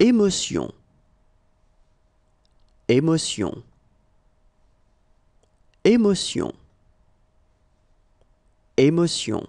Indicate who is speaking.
Speaker 1: émotion, émotion, émotion, émotion.